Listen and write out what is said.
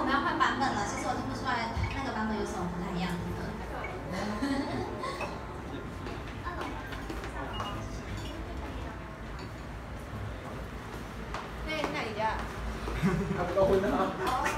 我们要换版本了。其实我听不出来那个版本有什么不太一样的。那里的。还 不到婚呢。